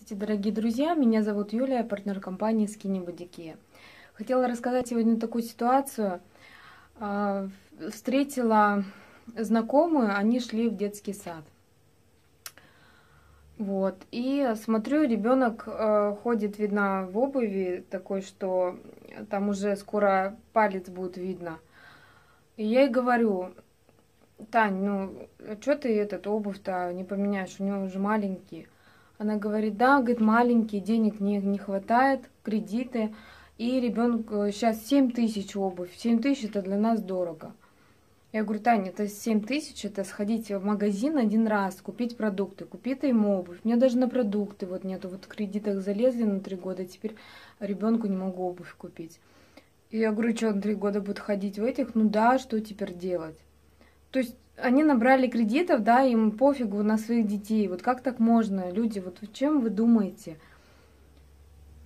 Здравствуйте, дорогие друзья! Меня зовут Юлия, партнер компании Skinny Boutique. Хотела рассказать сегодня такую ситуацию. А, встретила знакомую, они шли в детский сад. Вот, и смотрю, ребенок э, ходит, видно, в обуви такой, что там уже скоро палец будет видно. И я ей говорю, Тань, ну, что ты этот обувь-то не поменяешь, у него уже маленький. Она говорит, да, говорит, маленький, денег не, не хватает, кредиты. И ребенку сейчас 7 тысяч обувь. 7 тысяч это для нас дорого. Я говорю, Таня, это 7 тысяч, это сходить в магазин один раз, купить продукты, купить им обувь. Мне даже на продукты вот нету, вот в кредитах залезли на 3 года, теперь ребенку не могу обувь купить. И я говорю, что он 3 года будет ходить в этих? Ну да, что теперь делать? То есть они набрали кредитов, да, им пофигу на своих детей. Вот как так можно? Люди, вот чем вы думаете?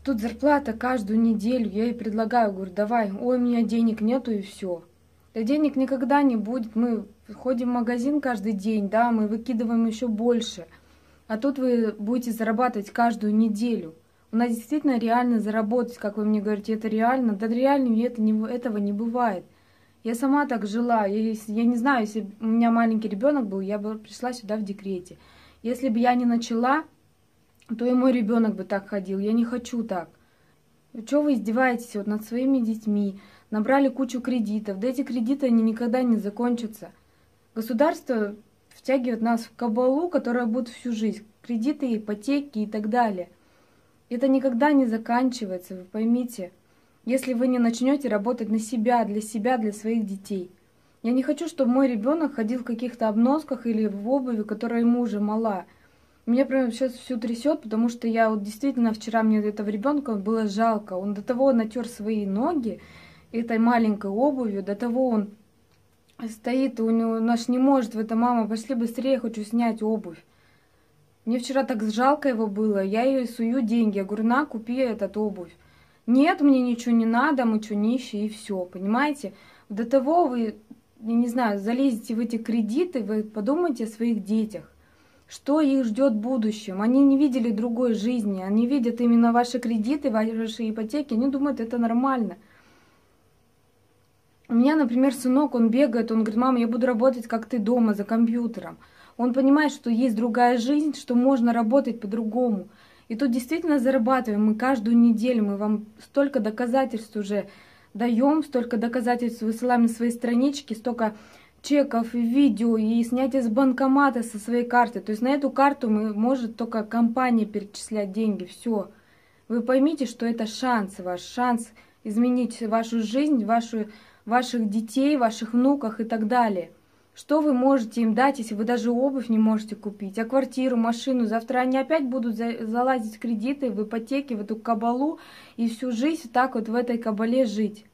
Тут зарплата каждую неделю, я ей предлагаю, говорю, давай, ой, у меня денег нету и все. Да денег никогда не будет, мы ходим в магазин каждый день, да, мы выкидываем еще больше. А тут вы будете зарабатывать каждую неделю. У нас действительно реально заработать, как вы мне говорите, это реально. Да реально этого не бывает. Я сама так жила. Я, я не знаю, если у меня маленький ребенок был, я бы пришла сюда в декрете. Если бы я не начала, то и мой ребенок бы так ходил. Я не хочу так. Чего вы издеваетесь вот над своими детьми? Набрали кучу кредитов. Да эти кредиты, они никогда не закончатся. Государство втягивает нас в кабалу, которая будет всю жизнь. Кредиты, ипотеки и так далее. Это никогда не заканчивается, вы поймите если вы не начнете работать на себя, для себя, для своих детей. Я не хочу, чтобы мой ребенок ходил в каких-то обносках или в обуви, которая ему уже мала. Меня прям сейчас все трясет, потому что я вот действительно вчера мне этого ребенка было жалко. Он до того натер свои ноги этой маленькой обувью, до того он стоит, у него наш не может в это, мама, пошли быстрее, хочу снять обувь. Мне вчера так жалко его было, я ее сую деньги, я говорю, на, купи этот обувь. Нет, мне ничего не надо, мы что, нищие, и все, понимаете? До того вы, я не знаю, залезете в эти кредиты, вы подумайте о своих детях. Что их ждет в будущем? Они не видели другой жизни, они видят именно ваши кредиты, ваши ипотеки, они думают, это нормально. У меня, например, сынок, он бегает, он говорит, мама, я буду работать, как ты дома, за компьютером. Он понимает, что есть другая жизнь, что можно работать по-другому. И тут действительно зарабатываем мы каждую неделю, мы вам столько доказательств уже даем, столько доказательств высылаем на свои странички, столько чеков видео, и снятие с банкомата со своей карты. То есть на эту карту мы, может только компания перечислять деньги, все. Вы поймите, что это шанс ваш, шанс изменить вашу жизнь, вашу, ваших детей, ваших внуков и так далее. Что вы можете им дать, если вы даже обувь не можете купить, а квартиру, машину? Завтра они опять будут залазить в кредиты, в ипотеки, в эту кабалу и всю жизнь так вот в этой кабале жить.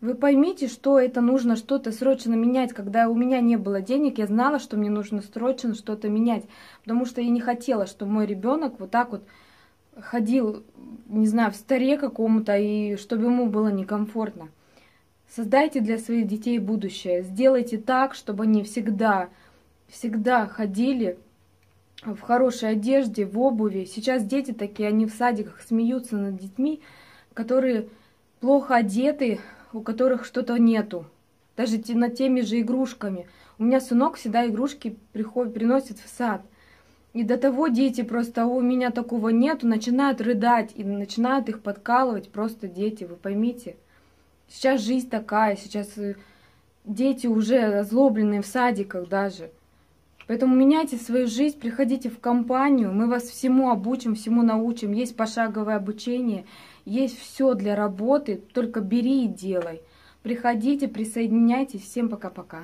Вы поймите, что это нужно что-то срочно менять. Когда у меня не было денег, я знала, что мне нужно срочно что-то менять. Потому что я не хотела, чтобы мой ребенок вот так вот ходил, не знаю, в старе какому-то, и чтобы ему было некомфортно. Создайте для своих детей будущее. Сделайте так, чтобы они всегда, всегда ходили в хорошей одежде, в обуви. Сейчас дети такие, они в садиках смеются над детьми, которые плохо одеты, у которых что-то нету. Даже над теми же игрушками. У меня сынок всегда игрушки приходит, приносит в сад. И до того дети просто, «А у меня такого нету, начинают рыдать и начинают их подкалывать просто дети, вы поймите. Сейчас жизнь такая, сейчас э, дети уже озлобленные в садиках даже. Поэтому меняйте свою жизнь, приходите в компанию, мы вас всему обучим, всему научим. Есть пошаговое обучение, есть все для работы, только бери и делай. Приходите, присоединяйтесь. Всем пока-пока.